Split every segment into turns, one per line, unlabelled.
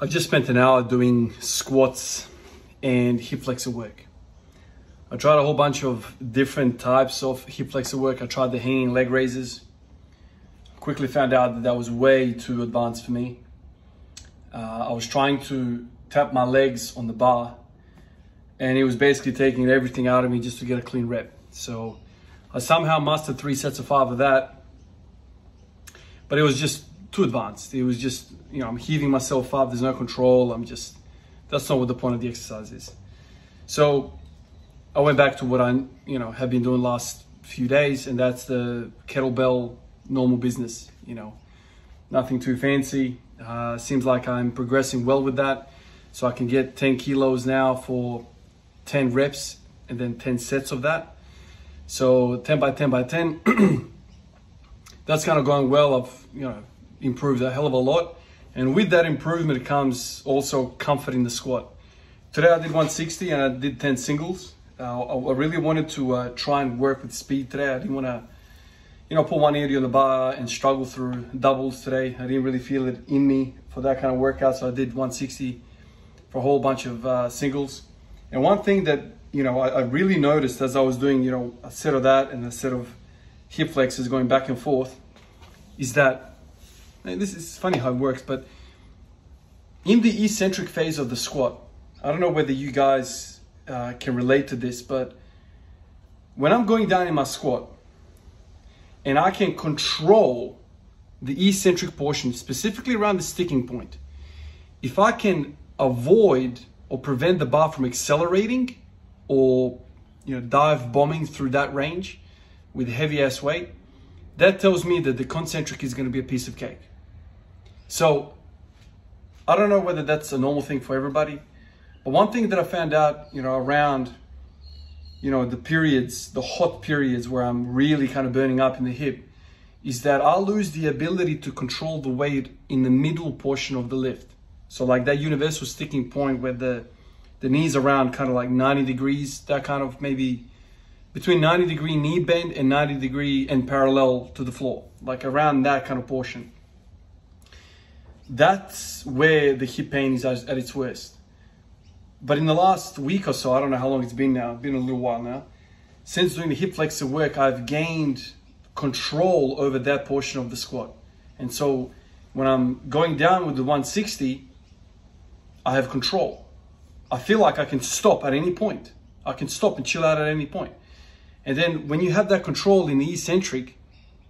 I've just spent an hour doing squats and hip flexor work. I tried a whole bunch of different types of hip flexor work. I tried the hanging leg raises. Quickly found out that that was way too advanced for me. Uh, I was trying to tap my legs on the bar and it was basically taking everything out of me just to get a clean rep. So I somehow mastered three sets of five of that, but it was just too advanced. It was just, you know, I'm heaving myself up. There's no control. I'm just, that's not what the point of the exercise is. So I went back to what I, you know, have been doing last few days, and that's the kettlebell normal business, you know, nothing too fancy. Uh, seems like I'm progressing well with that. So I can get 10 kilos now for 10 reps and then 10 sets of that. So 10 by 10 by 10, that's kind of going well. I've, you know, improved a hell of a lot. And with that improvement comes also comfort in the squat. Today I did 160 and I did 10 singles. Uh, I really wanted to uh, try and work with speed today. I didn't want to, you know, put 180 on the bar and struggle through doubles today. I didn't really feel it in me for that kind of workout. So I did 160 for a whole bunch of uh, singles. And one thing that, you know, I, I really noticed as I was doing, you know, a set of that and a set of hip flexors going back and forth is that this is funny how it works, but in the eccentric phase of the squat, I don't know whether you guys uh, can relate to this, but when I'm going down in my squat and I can control the eccentric portion, specifically around the sticking point, if I can avoid or prevent the bar from accelerating or you know dive bombing through that range with heavy ass weight, that tells me that the concentric is going to be a piece of cake. So I don't know whether that's a normal thing for everybody, but one thing that I found out, you know, around, you know, the periods, the hot periods where I'm really kind of burning up in the hip, is that I lose the ability to control the weight in the middle portion of the lift. So like that universal sticking point where the the knees around kind of like 90 degrees, that kind of maybe between 90 degree knee bend and 90 degree and parallel to the floor, like around that kind of portion that's where the hip pain is at its worst. But in the last week or so, I don't know how long it's been now, been a little while now, since doing the hip flexor work, I've gained control over that portion of the squat. And so when I'm going down with the 160, I have control. I feel like I can stop at any point. I can stop and chill out at any point. And then when you have that control in the eccentric,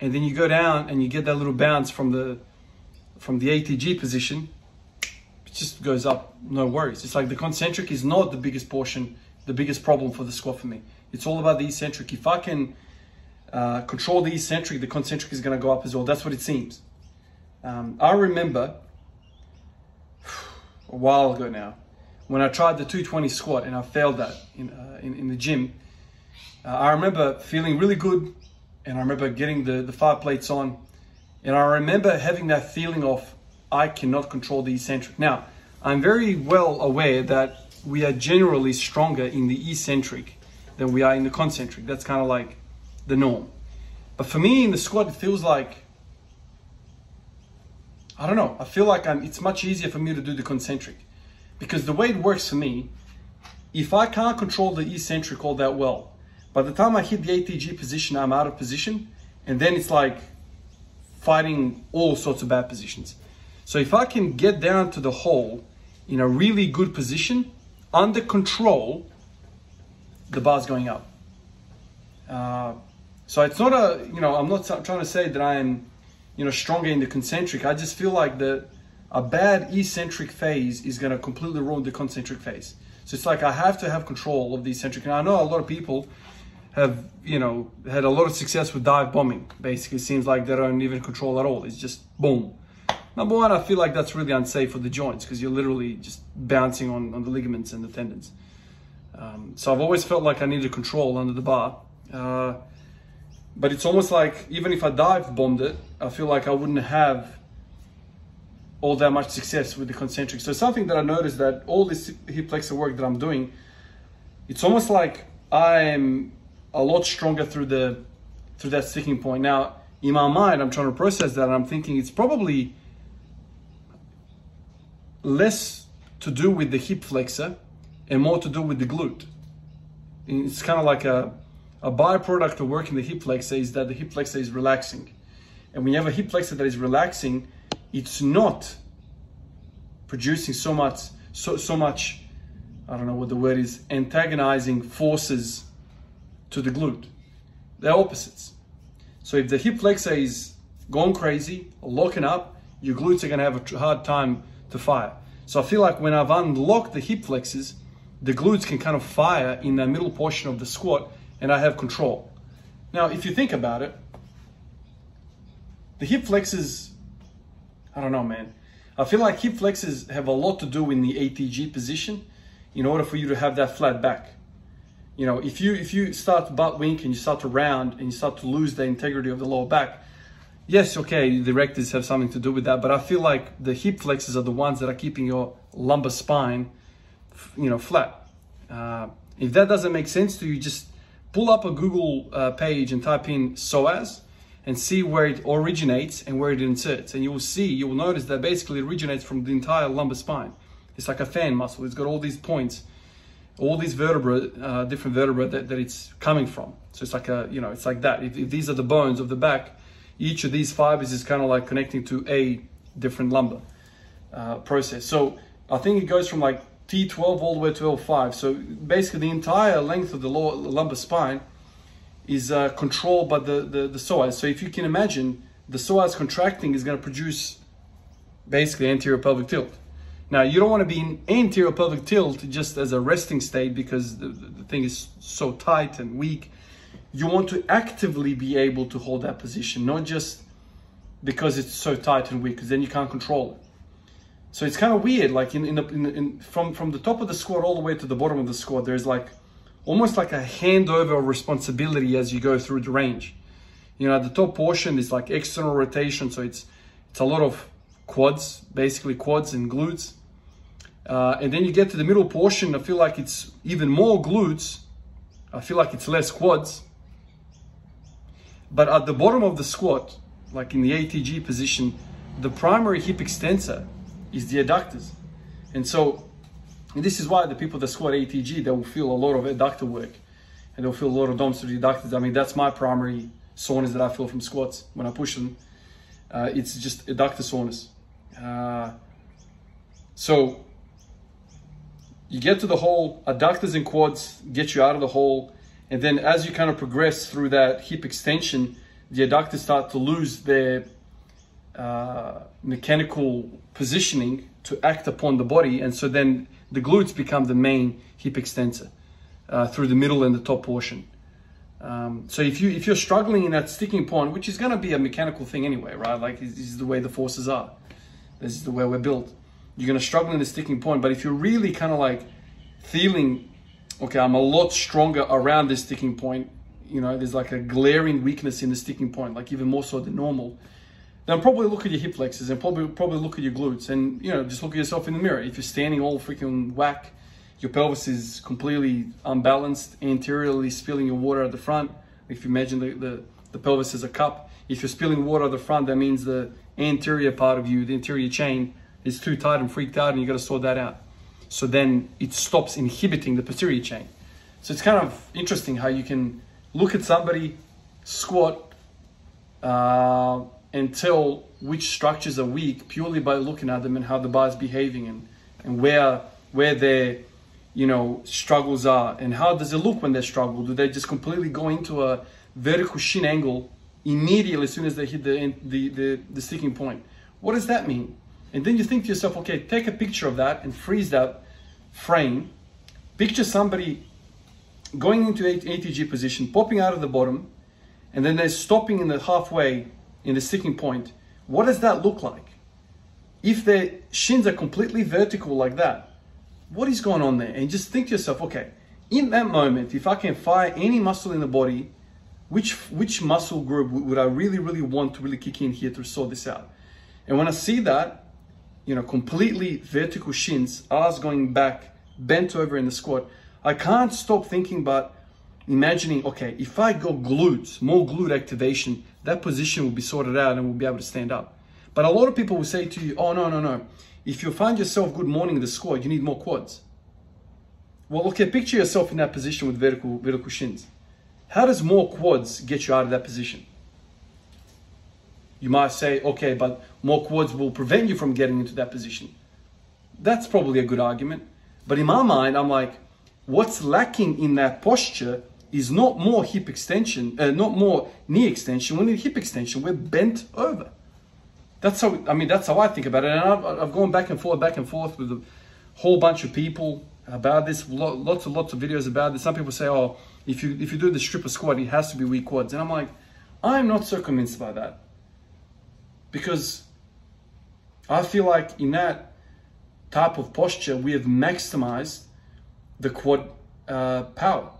and then you go down and you get that little bounce from the from the ATG position, it just goes up, no worries. It's like the concentric is not the biggest portion, the biggest problem for the squat for me. It's all about the eccentric. If I can uh, control the eccentric, the concentric is going to go up as well. That's what it seems. Um, I remember a while ago now when I tried the 220 squat and I failed that in, uh, in, in, the gym. Uh, I remember feeling really good and I remember getting the, the five plates on and I remember having that feeling of, I cannot control the eccentric. Now, I'm very well aware that we are generally stronger in the eccentric than we are in the concentric. That's kind of like the norm. But for me in the squat, it feels like, I don't know, I feel like I'm, it's much easier for me to do the concentric. Because the way it works for me, if I can't control the eccentric all that well, by the time I hit the ATG position, I'm out of position. And then it's like, fighting all sorts of bad positions. So if I can get down to the hole in a really good position, under control, the bar's going up. Uh, so it's not a, you know, I'm not trying to say that I'm, you know, stronger in the concentric. I just feel like the a bad eccentric phase is going to completely ruin the concentric phase. So it's like I have to have control of the eccentric. And I know a lot of people have you know had a lot of success with dive bombing. Basically, seems like they don't even control at all. It's just boom. Number one, I feel like that's really unsafe for the joints because you're literally just bouncing on, on the ligaments and the tendons. Um, so I've always felt like I needed control under the bar. Uh, but it's almost like even if I dive bombed it, I feel like I wouldn't have all that much success with the concentric. So something that I noticed that all this hip flexor work that I'm doing, it's almost like I'm a lot stronger through the through that sticking point. Now, in my mind, I'm trying to process that, and I'm thinking it's probably less to do with the hip flexor and more to do with the glute. It's kind of like a, a byproduct of working the hip flexor is that the hip flexor is relaxing. And when you have a hip flexor that is relaxing, it's not producing so much, so, so much, I don't know what the word is, antagonizing forces to the glute. They're opposites. So if the hip flexor is going crazy, locking up, your glutes are gonna have a hard time to fire. So I feel like when I've unlocked the hip flexors, the glutes can kind of fire in the middle portion of the squat and I have control. Now, if you think about it, the hip flexors, I don't know, man. I feel like hip flexors have a lot to do in the ATG position in order for you to have that flat back. You know, if you if you start to butt wink and you start to round and you start to lose the integrity of the lower back, yes, okay, the rectus have something to do with that, but I feel like the hip flexors are the ones that are keeping your lumbar spine, you know, flat. Uh, if that doesn't make sense to you, just pull up a Google uh, page and type in psoas and see where it originates and where it inserts. And you will see, you will notice that basically originates from the entire lumbar spine. It's like a fan muscle. It's got all these points, all these vertebrae, uh, different vertebrae that, that it's coming from. So it's like a, you know, it's like that. If, if these are the bones of the back, each of these fibers is kind of like connecting to a different lumbar uh, process. So I think it goes from like T12 all the way to L5. So basically the entire length of the lower lumbar spine is uh, controlled by the, the, the psoas. So if you can imagine, the psoas contracting is going to produce basically anterior pelvic tilt. Now, you don't want to be in anterior pelvic tilt just as a resting state because the, the thing is so tight and weak. You want to actively be able to hold that position, not just because it's so tight and weak, because then you can't control it. So it's kind of weird, like in, in, in, in, from, from the top of the squat all the way to the bottom of the squat, there's like almost like a handover of responsibility as you go through the range. You know, the top portion is like external rotation, so it's it's a lot of quads, basically quads and glutes. Uh, and then you get to the middle portion, I feel like it's even more glutes. I feel like it's less quads. But at the bottom of the squat, like in the ATG position, the primary hip extensor is the adductors. And so and this is why the people that squat ATG, they will feel a lot of adductor work and they'll feel a lot of DOMs to the adductors. I mean, that's my primary soreness that I feel from squats when I push them. Uh, it's just adductor soreness. Uh, so you get to the hole, adductors and quads get you out of the hole. And then as you kind of progress through that hip extension, the adductors start to lose their uh, mechanical positioning to act upon the body. And so then the glutes become the main hip extensor uh, through the middle and the top portion. Um, so if you if you're struggling in that sticking point, which is going to be a mechanical thing anyway, right? Like this is the way the forces are. This is the way we're built. You're to struggle in the sticking point, but if you're really kind of like feeling, okay, I'm a lot stronger around this sticking point. You know, there's like a glaring weakness in the sticking point, like even more so than normal then probably look at your hip flexors and probably probably look at your glutes and you know just look at yourself in the mirror. If you're standing all freaking whack, your pelvis is completely unbalanced, anteriorly spilling your water at the front. If you imagine the, the, the pelvis is a cup, if you're spilling water at the front, that means the anterior part of you, the anterior chain, is too tight and freaked out, and you got to sort that out. So then it stops inhibiting the posterior chain. So it's kind of interesting how you can look at somebody squat. Uh, and tell which structures are weak purely by looking at them and how the bar is behaving and, and where where their you know struggles are and how does it look when they struggle do they just completely go into a vertical shin angle immediately as soon as they hit the, the, the, the sticking point what does that mean and then you think to yourself okay take a picture of that and freeze that frame picture somebody going into ATG position popping out of the bottom and then they're stopping in the halfway in the sticking point, what does that look like? If their shins are completely vertical like that, what is going on there? And just think to yourself, okay, in that moment, if I can fire any muscle in the body, which which muscle group would I really, really want to really kick in here to sort this out? And when I see that, you know, completely vertical shins, arms going back, bent over in the squat, I can't stop thinking about imagining, okay, if I go glutes, more glute activation, that position will be sorted out and we'll be able to stand up. But a lot of people will say to you, oh, no, no, no. if you find yourself good morning in the squat, you need more quads. Well, okay, picture yourself in that position with vertical, vertical shins. How does more quads get you out of that position? You might say, okay, but more quads will prevent you from getting into that position. That's probably a good argument. But in my mind, I'm like, what's lacking in that posture is not more hip extension, uh, not more knee extension. We need hip extension. We're bent over. That's how, I mean, that's how I think about it. And I've, I've gone back and forth, back and forth with a whole bunch of people about this, lots and lots of videos about this. Some people say, oh, if you, if you do the stripper squat, it has to be weak quads. And I'm like, I'm not so convinced by that. Because I feel like in that type of posture, we have maximized the quad uh, power.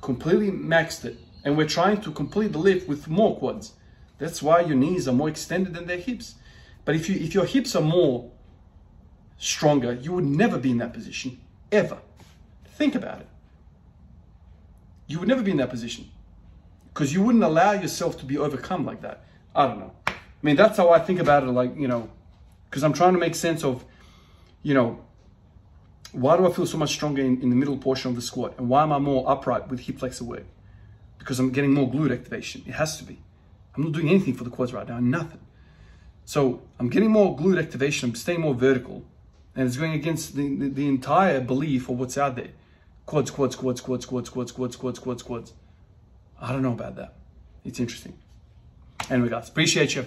Completely maxed it. And we're trying to complete the lift with more quads. That's why your knees are more extended than their hips. But if you if your hips are more stronger, you would never be in that position. Ever. Think about it. You would never be in that position. Because you wouldn't allow yourself to be overcome like that. I don't know. I mean, that's how I think about it, like, you know, because I'm trying to make sense of, you know, why do I feel so much stronger in, in, the middle portion of the squat? And why am I more upright with hip flexor work? Because I'm getting more glute activation. It has to be. I'm not doing anything for the quads right now, nothing. So I'm getting more glute activation, I'm staying more vertical. And it's going against the, the, the entire belief of what's out there. Quads, quads, quads, quads, quads, quads, quads, quads, quads, quads. I don't know about that. It's interesting. Anyway, guys, appreciate you.